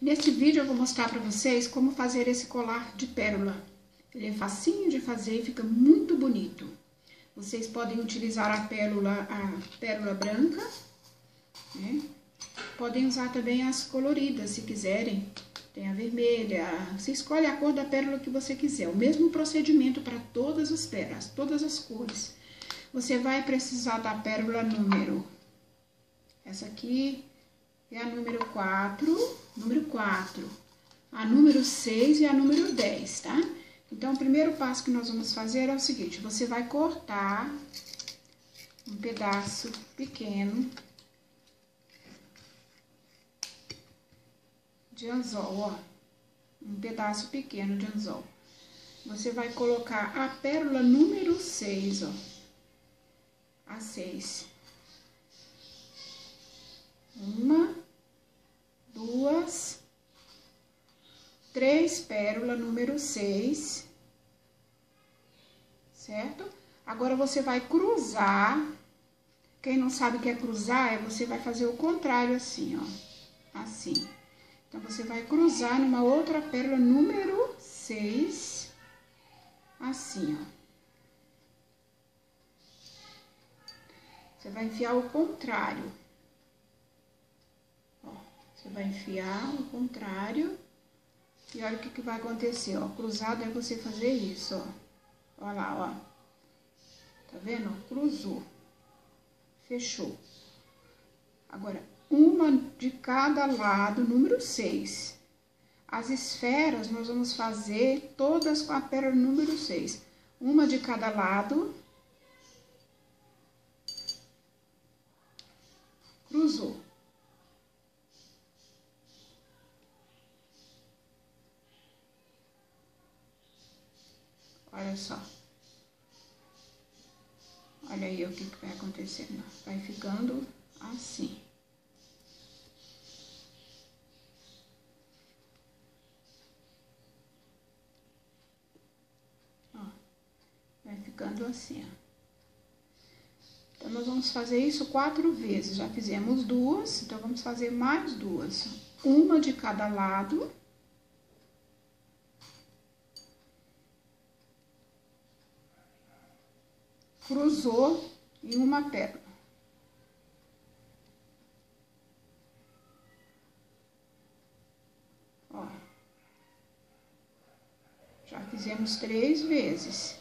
Nesse vídeo eu vou mostrar para vocês como fazer esse colar de pérola. Ele é facinho de fazer e fica muito bonito. Vocês podem utilizar a pérola, a pérola branca, né? Podem usar também as coloridas, se quiserem. Tem a vermelha, você escolhe a cor da pérola que você quiser. O mesmo procedimento para todas as pérolas, todas as cores. Você vai precisar da pérola número. Essa aqui é a número 4, número 4. A número 6 e a número 10, tá? Então, o primeiro passo que nós vamos fazer é o seguinte, você vai cortar um pedaço pequeno de anzol, ó. Um pedaço pequeno de anzol. Você vai colocar a pérola número 6, ó. A 6. Uma, duas, três pérola número 6. Certo? Agora, você vai cruzar. Quem não sabe o que é cruzar, é você vai fazer o contrário assim, ó. Assim. Então, você vai cruzar numa outra pérola número 6, assim, ó. Você vai enfiar o contrário. Você vai enfiar o contrário. E olha o que, que vai acontecer, ó. Cruzado é você fazer isso, ó. Olha lá, ó. Tá vendo? Cruzou. Fechou. Agora, uma de cada lado, número 6. As esferas, nós vamos fazer todas com a pérola número 6. Uma de cada lado. Cruzou. Olha só. Olha aí o que, que vai acontecendo. Vai ficando assim. ficando assim, ó. Então, nós vamos fazer isso quatro vezes. Já fizemos duas, então vamos fazer mais duas. Uma de cada lado. Cruzou em uma pérola. Ó. Já fizemos três vezes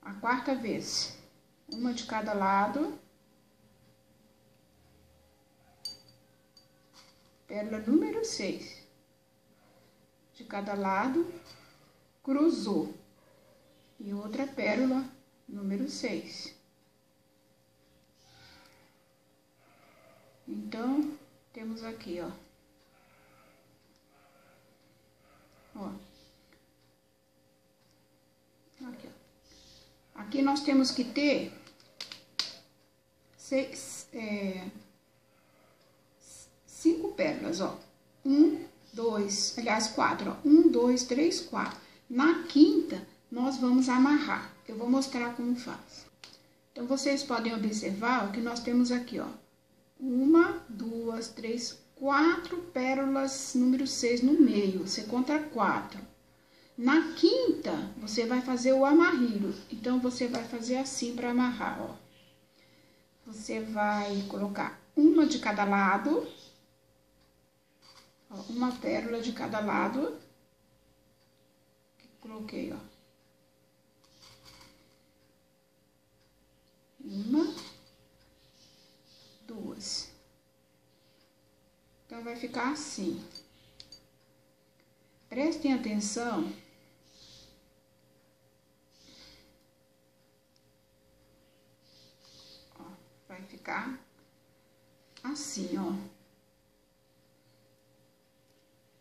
a quarta vez, uma de cada lado. Pérola número 6. De cada lado, cruzou. E outra pérola número 6. Então, temos aqui, ó. Ó. Aqui nós temos que ter seis, é, cinco pérolas, ó. Um, dois, aliás, quatro, ó. Um, dois, três, quatro. Na quinta, nós vamos amarrar. Eu vou mostrar como faz. Então, vocês podem observar o que nós temos aqui, ó. Uma, duas, três, quatro pérolas número seis no meio. Você conta quatro. Na quinta, você vai fazer o amarrilho. Então, você vai fazer assim para amarrar, ó. Você vai colocar uma de cada lado. Ó, uma pérola de cada lado. Coloquei, ó. Uma, duas. Então, vai ficar assim. Prestem atenção ficar assim, ó.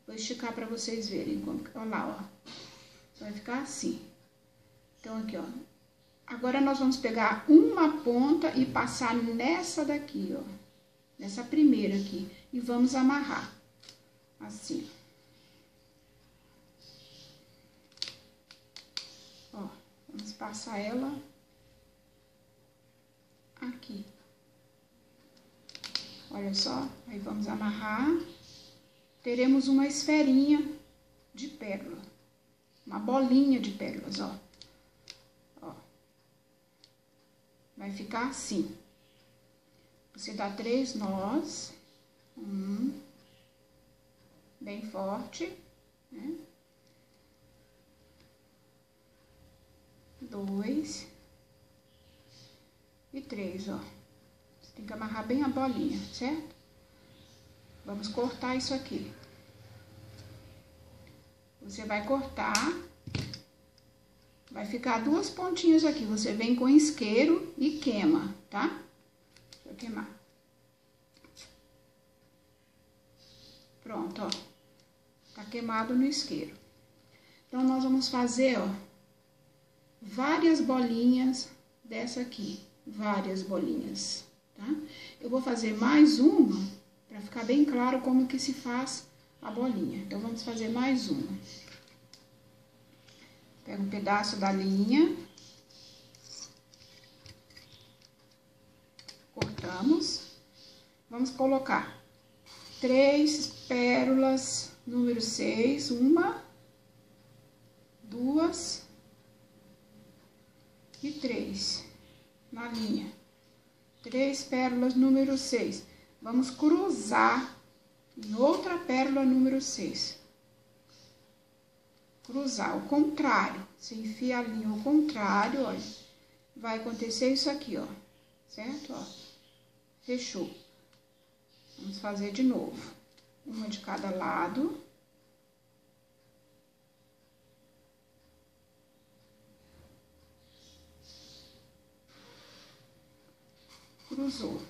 Vou esticar pra vocês verem como, olha lá, ó. Vai ficar assim. Então, aqui, ó. Agora, nós vamos pegar uma ponta e passar nessa daqui, ó. Nessa primeira aqui. E vamos amarrar. Assim. Ó, vamos passar ela aqui. Olha só, aí vamos amarrar teremos uma esferinha de pérola. Uma bolinha de pérolas, ó. ó. Vai ficar assim. Você dá três nós. Um. Bem forte, né? Dois. E três, ó. Você tem que amarrar bem a bolinha, certo? Vamos cortar isso aqui. Você vai cortar, vai ficar duas pontinhas aqui. Você vem com isqueiro e queima, tá? Eu queimar. Pronto, ó. Tá queimado no isqueiro. Então, nós vamos fazer, ó, várias bolinhas dessa aqui. Várias bolinhas, tá? Eu vou fazer mais uma, pra ficar bem claro como que se faz a bolinha. Então, vamos fazer mais uma. Pega um pedaço da linha. Cortamos. Vamos colocar três pérolas número seis. Uma, duas e três na linha. Três pérolas número seis. Vamos cruzar em outra pérola número 6. Cruzar o contrário. Se enfia a linha ao contrário, olha, vai acontecer isso aqui, ó. Certo? Ó. Fechou. Vamos fazer de novo. Uma de cada lado. Cruzou.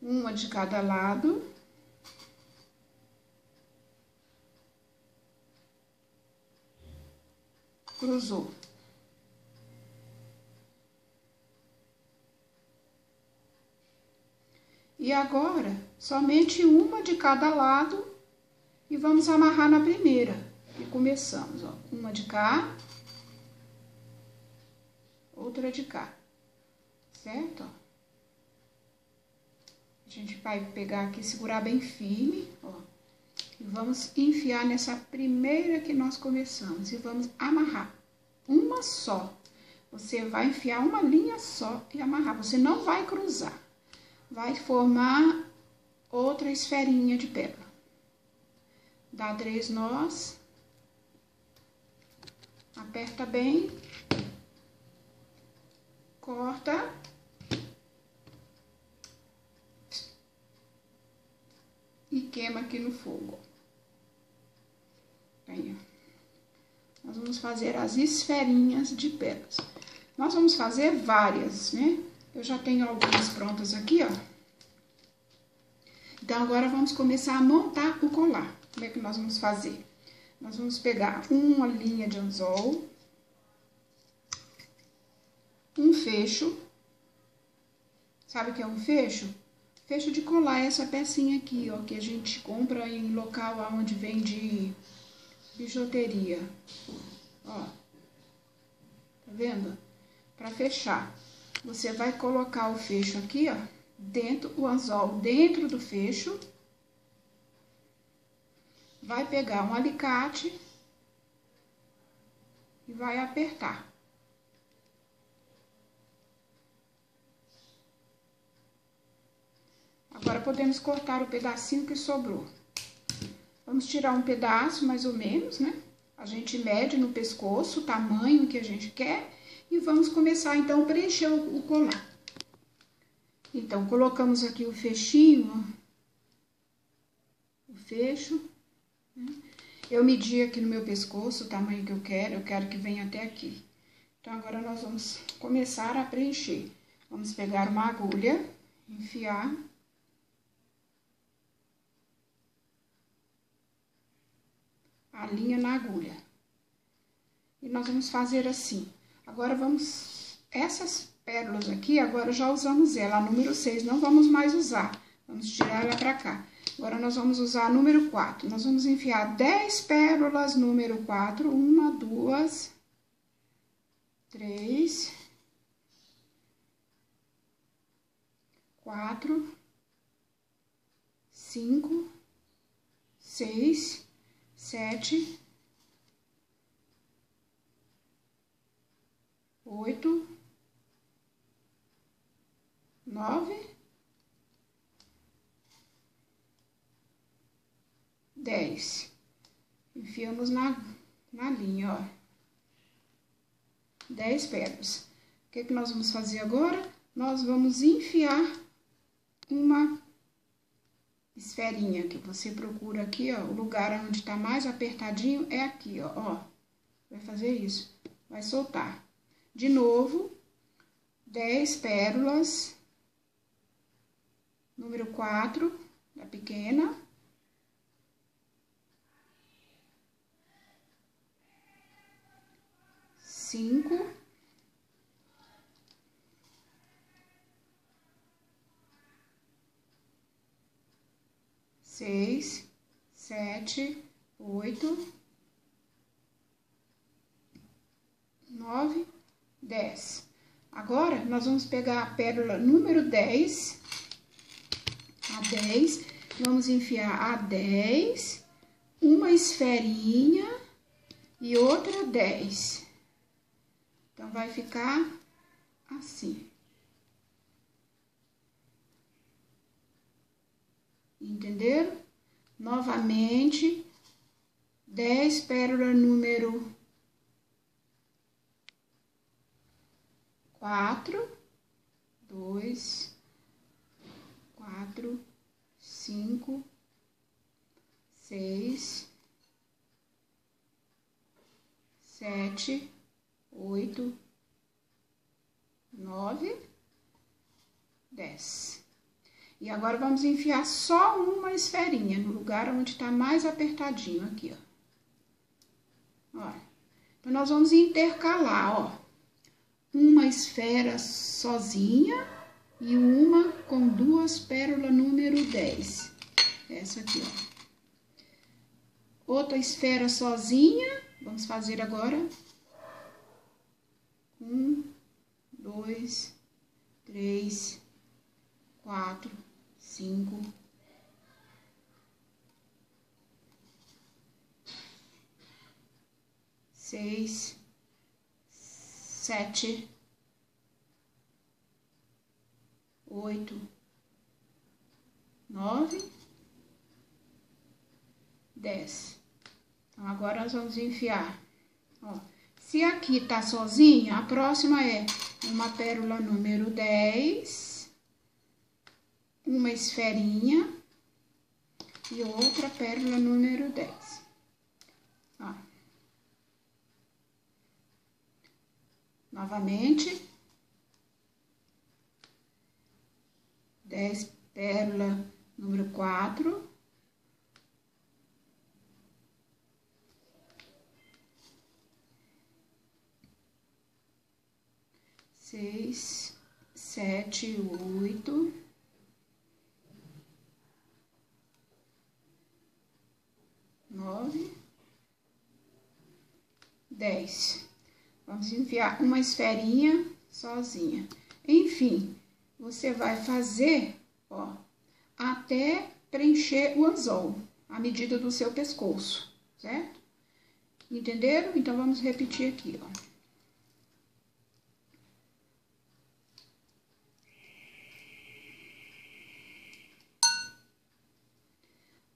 uma de cada lado. Cruzou. E agora, somente uma de cada lado e vamos amarrar na primeira. E começamos, ó, uma de cá, outra de cá, certo? Ó gente vai pegar aqui, segurar bem firme, ó. Vamos enfiar nessa primeira que nós começamos e vamos amarrar uma só. Você vai enfiar uma linha só e amarrar. Você não vai cruzar. Vai formar outra esferinha de pérola. Dá três nós. Aperta bem. Corta e queima aqui no fogo. Aí, ó. Nós vamos fazer as esferinhas de pérolas. Nós vamos fazer várias, né? Eu já tenho algumas prontas aqui, ó. Então, agora vamos começar a montar o colar. Como é que nós vamos fazer? Nós vamos pegar uma linha de anzol, um fecho. Sabe o que é um fecho? Fecho de colar essa pecinha aqui, ó, que a gente compra em local onde vende bijuteria. Ó, tá vendo? Para fechar, você vai colocar o fecho aqui, ó, dentro, o anzol dentro do fecho. Vai pegar um alicate e vai apertar. Agora, podemos cortar o pedacinho que sobrou. Vamos tirar um pedaço, mais ou menos, né? A gente mede no pescoço o tamanho que a gente quer e vamos começar, então, a preencher o colar. Então, colocamos aqui o fechinho, o fecho, né? Eu medi aqui no meu pescoço o tamanho que eu quero, eu quero que venha até aqui. Então, agora nós vamos começar a preencher. Vamos pegar uma agulha, enfiar a linha na agulha. E nós vamos fazer assim. Agora, vamos... Essas pérolas aqui, agora já usamos ela, a número 6, não vamos mais usar. Vamos tirar ela pra cá. Agora, nós vamos usar número 4. Nós vamos enfiar 10 pérolas número 4. Uma, duas, três, quatro, cinco, seis, sete, oito, nove, dez. Enfiamos na, na linha, ó. Dez pérolas. O que, que nós vamos fazer agora? Nós vamos enfiar uma esferinha que você procura aqui, ó, o lugar onde tá mais apertadinho é aqui, ó, ó. Vai fazer isso, vai soltar. De novo, 10 pérolas, número 4, da pequena. Cinco. Seis, sete, oito, nove, dez. Agora, nós vamos pegar a pérola número dez, a dez, vamos enfiar a dez, uma esferinha e outra dez. Então, vai ficar assim. Entenderam? Novamente, 10 pérolas número 4, 2, 4, 5, 6, 7, 8, 9, 10. E agora, vamos enfiar só uma esferinha no lugar onde tá mais apertadinho aqui, ó. Ó. Então, nós vamos intercalar, ó. Uma esfera sozinha e uma com duas pérolas número 10. Essa aqui, ó. Outra esfera sozinha, vamos fazer agora. Um, dois, três, quatro, cinco, seis, sete, oito, nove, dez. Então, agora nós vamos enfiar, ó. Se aqui tá sozinha, a próxima é uma pérola número dez uma esferinha e outra pérola número 10. Ó. Novamente, 10 pérola número 4. Seis, sete, oito. 10. Vamos enfiar uma esferinha sozinha. Enfim, você vai fazer, ó, até preencher o anzol, a medida do seu pescoço, certo? Entenderam? Então, vamos repetir aqui, ó.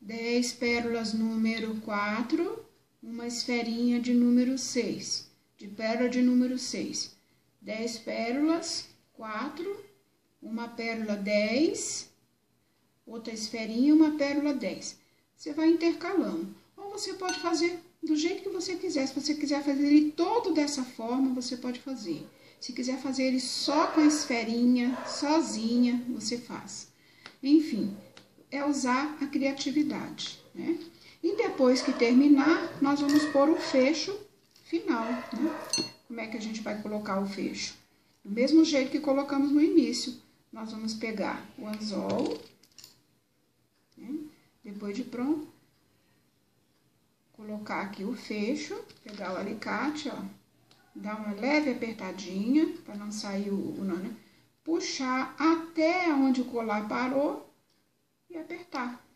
dez pérolas número quatro uma esferinha de número 6, de pérola de número 6. 10 pérolas, 4, uma pérola 10, outra esferinha, uma pérola 10. Você vai intercalando. Ou você pode fazer do jeito que você quiser. Se você quiser fazer ele todo dessa forma, você pode fazer. Se quiser fazer ele só com a esferinha, sozinha, você faz. Enfim, é usar a criatividade, né? E depois que terminar, nós vamos pôr o fecho final, né? Como é que a gente vai colocar o fecho? Do mesmo jeito que colocamos no início, nós vamos pegar o anzol, né? depois de pronto. Colocar aqui o fecho, pegar o alicate, ó, dar uma leve apertadinha, para não sair o, o né? puxar até onde o colar parou e apertar.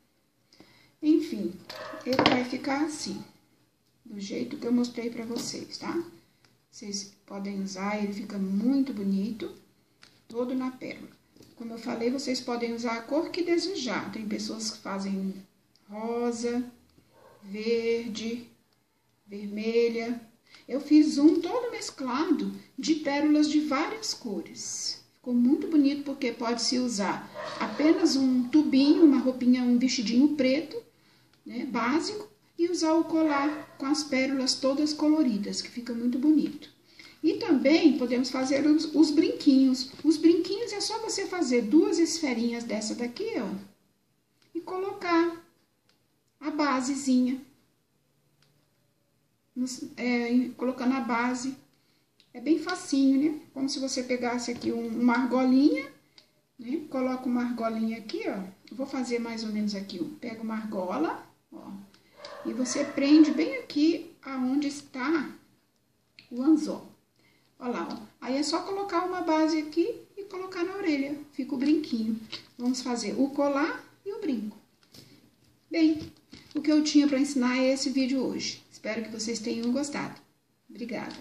Enfim, ele vai ficar assim, do jeito que eu mostrei para vocês, tá? Vocês podem usar, ele fica muito bonito, todo na pérola. Como eu falei, vocês podem usar a cor que desejar. Tem pessoas que fazem rosa, verde, vermelha. Eu fiz um todo mesclado de pérolas de várias cores. Ficou muito bonito porque pode-se usar apenas um tubinho, uma roupinha, um vestidinho preto, né, básico, e usar o colar com as pérolas todas coloridas, que fica muito bonito. E também podemos fazer os, os, brinquinhos. Os brinquinhos é só você fazer duas esferinhas dessa daqui, ó, e colocar a basezinha. É, colocando a base. É bem facinho, né? Como se você pegasse aqui um, uma argolinha, né? Coloca uma argolinha aqui, ó. Vou fazer mais ou menos aqui, ó. Pega uma argola, ó. E você prende bem aqui aonde está o anzol. Olha lá, ó. Aí é só colocar uma base aqui e colocar na orelha. Fica o brinquinho. Vamos fazer o colar e o brinco. Bem, o que eu tinha para ensinar é esse vídeo hoje. Espero que vocês tenham gostado. Obrigada.